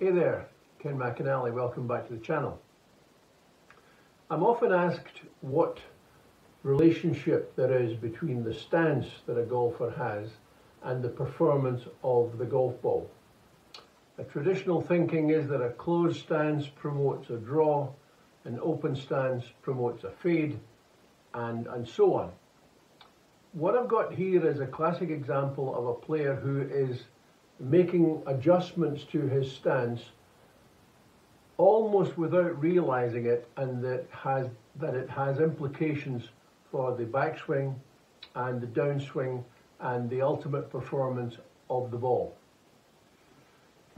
Hey there, Ken McAnally, welcome back to the channel. I'm often asked what relationship there is between the stance that a golfer has and the performance of the golf ball. A traditional thinking is that a closed stance promotes a draw, an open stance promotes a fade, and, and so on. What I've got here is a classic example of a player who is making adjustments to his stance almost without realizing it and that has that it has implications for the backswing and the downswing and the ultimate performance of the ball.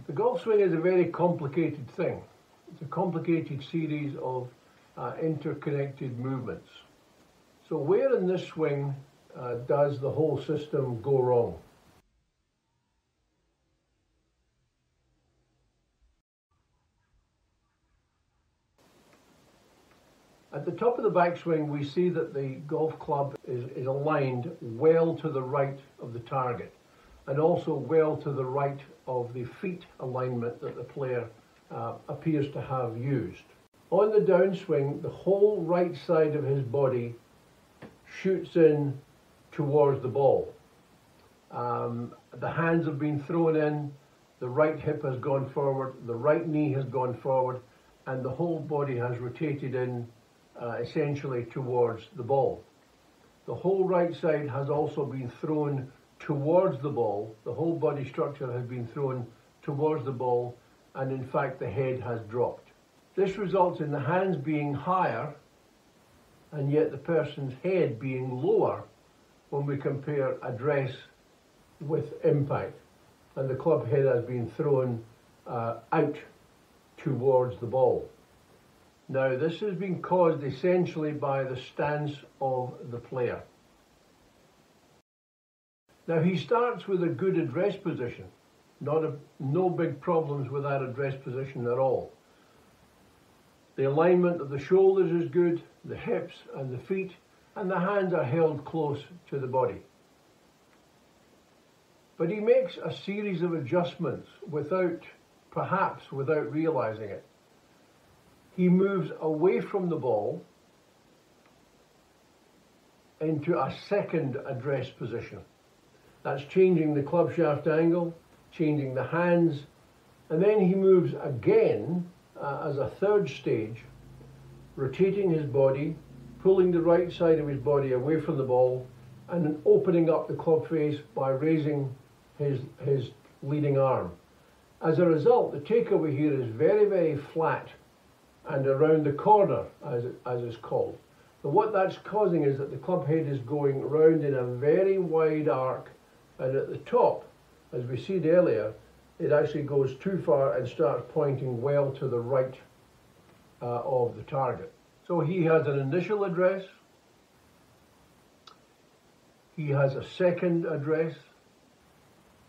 The golf swing is a very complicated thing. It's a complicated series of uh, interconnected movements. So where in this swing uh, does the whole system go wrong? At the top of the backswing, we see that the golf club is, is aligned well to the right of the target and also well to the right of the feet alignment that the player uh, appears to have used. On the downswing, the whole right side of his body shoots in towards the ball. Um, the hands have been thrown in, the right hip has gone forward, the right knee has gone forward, and the whole body has rotated in uh, essentially towards the ball. The whole right side has also been thrown towards the ball. The whole body structure has been thrown towards the ball and in fact the head has dropped. This results in the hands being higher and yet the person's head being lower when we compare address with impact. And the club head has been thrown uh, out towards the ball. Now this has been caused essentially by the stance of the player. Now he starts with a good address position, not a, no big problems with that address position at all. The alignment of the shoulders is good, the hips and the feet, and the hands are held close to the body. But he makes a series of adjustments without, perhaps without realizing it he moves away from the ball into a second address position. That's changing the club shaft angle, changing the hands, and then he moves again uh, as a third stage, rotating his body, pulling the right side of his body away from the ball, and then opening up the club face by raising his, his leading arm. As a result, the takeaway here is very, very flat and around the corner, as, it, as it's called. But what that's causing is that the club head is going round in a very wide arc, and at the top, as we said earlier, it actually goes too far and starts pointing well to the right uh, of the target. So he has an initial address, he has a second address,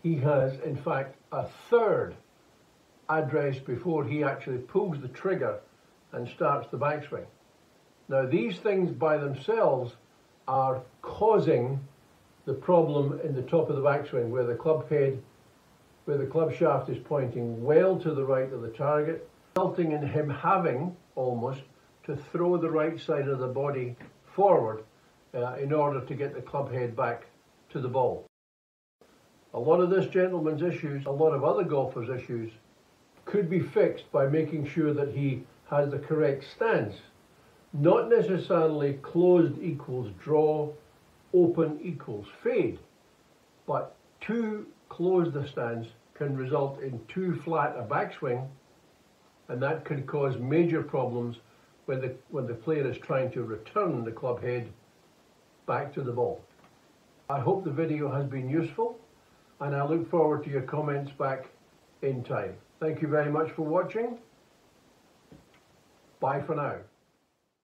he has, in fact, a third address before he actually pulls the trigger and starts the backswing. Now these things by themselves are causing the problem in the top of the backswing where the club head, where the club shaft is pointing well to the right of the target, resulting in him having almost to throw the right side of the body forward uh, in order to get the club head back to the ball. A lot of this gentleman's issues, a lot of other golfers' issues, could be fixed by making sure that he has the correct stance. Not necessarily closed equals draw, open equals fade, but too closed a stance can result in too flat a backswing, and that can cause major problems when the, when the player is trying to return the club head back to the ball. I hope the video has been useful, and I look forward to your comments back in time. Thank you very much for watching. Bye for now.